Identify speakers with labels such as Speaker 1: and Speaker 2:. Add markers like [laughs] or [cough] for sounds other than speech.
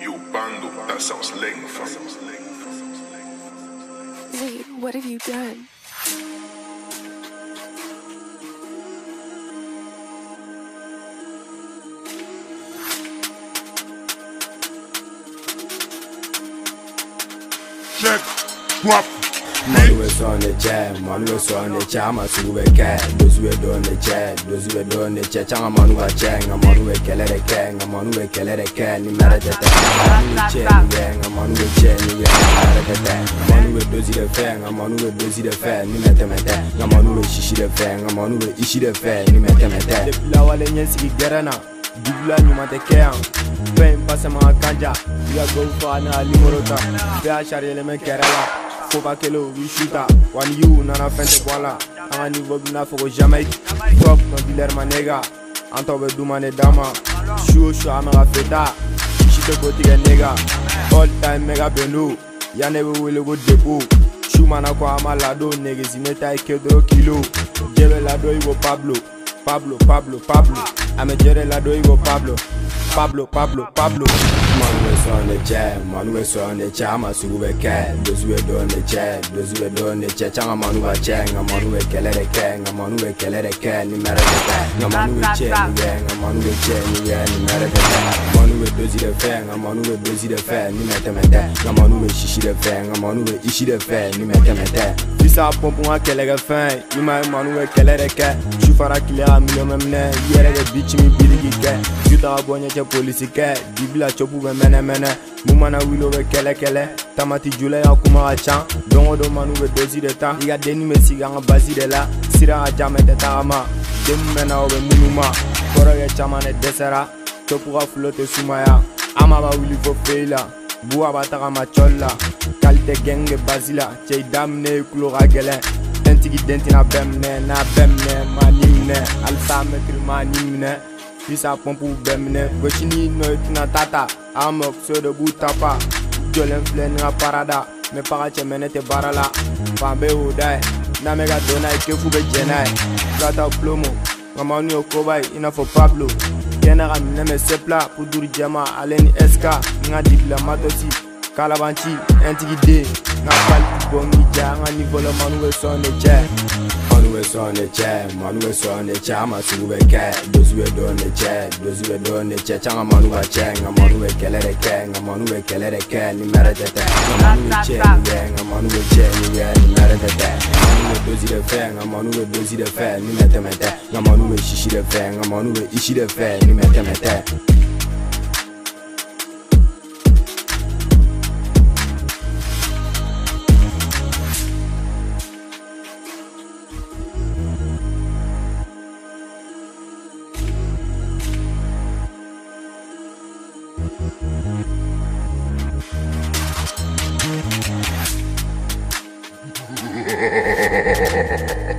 Speaker 1: You bundle, that sounds length.
Speaker 2: Zayd, what have you done?
Speaker 1: Check, drop.
Speaker 3: Money was on the chair, money was on the chair, I'm a super cat. Those who are on the chair, those who are on the chair, I'm on a chain, I'm on a kellet can, I'm on a kellet can, no matter the time. I'm on a chain, I'm on a chain, no matter the time. I'm on a dozy the fang, I'm on a dozy the fang, no matter my time. I'm on a shishi De fang, I'm on a ishi the fang, no matter my time. The flower and yes, you get enough. Dubla kanja i ka n'a limoro ta bɛɛ y'a sariyɛlɛmɛ la fo ka kelen u b'i su ta wa ni yiw nana bɔ a la an ka niveau bina fɔ ko jamaïque top nɔbilɛr ma nega an tɔw bɛ duma ne dama. Su o su an bɛ ka feta. Si tɛ ko tigɛ nega all time mega bendo yan ne bɛ wele ko depo su mana kɔ an ma lado. Negesi ne ta ye kedoro kilo. Jɛ bɛ lado i ko pablo. Pablo, Pablo, Pablo. I'm a Jerry Lado, you go Pablo. Pablo, Pablo, Pablo. Manu is on the chair, Manu is on the chair, I'm a super cat. Those who are doing the chair, those who are doing the chair, Chang Manu a chang, a Manu a kele de kang, a Manu a kele de kang, ni mera de kang, a Manu a chain, gang, a Manu a chain, gang, ni mera de kang. Manu a dozy de fang, a Manu a dozy de fang, ni mete mete, a Manu a shishi de fang, a Manu a ishi de fang, ni mete mete. Bisa pompe un kele de fang, ni ma Manu a kele de kang, shufara kilera million mɛminɛ i yɛrɛ kɛ bici min biliki kɛ ju taga bɔ ɲɛcɛ polisi kɛ dibila copu bɛ mɛnɛmɛnɛ mun mana wuli o bɛ kɛlɛ-kɛlɛ tamati jula ya kuma ka can don o don manu bɛ dosi de ta i ka denni bɛ sigi an ka basi de la sira ka jan mɛ tɛ tagama den mun bɛna o bɛ minnu ma kɔrɔkɛ caman de dɛsɛra copu ka fulo tɛ sumaya an ma ba wuli fo fei la buwa b'a tagama cɔli la kalite gɛng de basi la cɛ i daminɛ i kulo ka gɛlɛn dentigi dentina bɛɛ minɛ n'a bɛɛ minɛ ma ni minɛ halisa mɛtiri ma ni minɛ This a pump ou bemne. Wechini no itina tata. Amok se de boutapa Jolen flen nga parada. Me parache mene te barala. Fambe ou dai Na mega dona ike fube jenai Plata plomo Mama ni okobai ina fo Pablo Kena ka mine me sepla Poudour jama aleni eska Nga diplamato si Kalabanchi Intigi de Nga pali bongi ja Nga nivolo manu we son de jai manu bɛ sɔn de cɛ manu bɛ sɔn de cɛ an ma sugu bɛ kɛ dosu bɛ dɔn de cɛ dosu bɛ dɔn de cɛ can ka manu ka cɛ nka manu bɛ kɛlɛ de kɛ nka manu bɛ kɛlɛ de kɛ ni mɛrɛ tɛ tɛ nka manu bɛ cɛ ni kɛ nka manu bɛ cɛ ni kɛ ni mɛrɛ tɛ tɛ manu bɛ dosi de fɛ nka manu bɛ dosi de fɛ ni mɛ tɛmɛ tɛ nka manu bɛ sisi de fɛ nka manu bɛ isi de fɛ ni
Speaker 1: ha [laughs] [laughs] ha.